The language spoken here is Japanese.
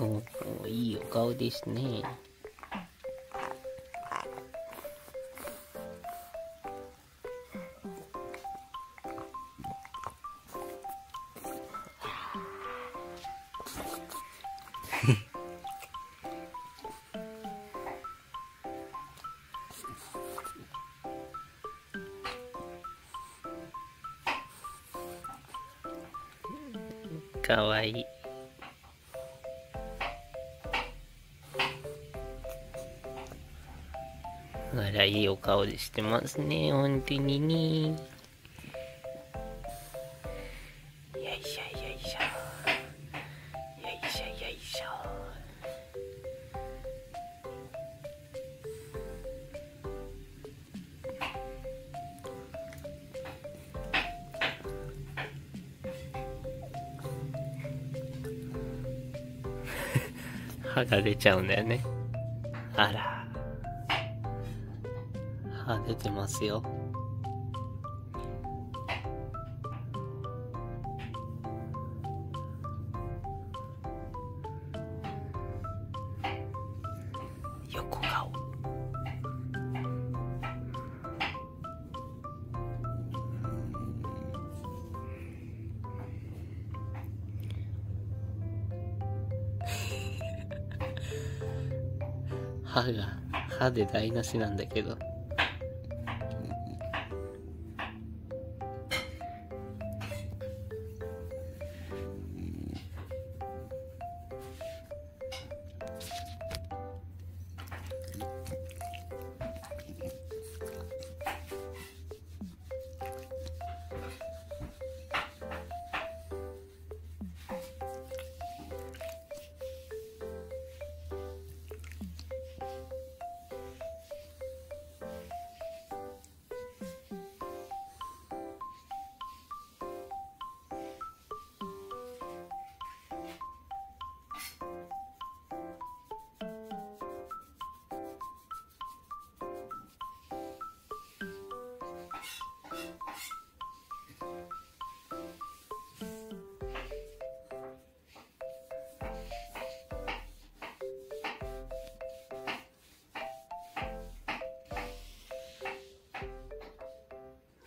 おおいいお顔ですね。かわいい。あら、いいお顔でしてますね、本当にね。よいしょよいしょ。よいしょよいしょ。歯が出ちゃうんだよね。あら。歯出てますよ。横顔。歯が、歯で台無しなんだけど。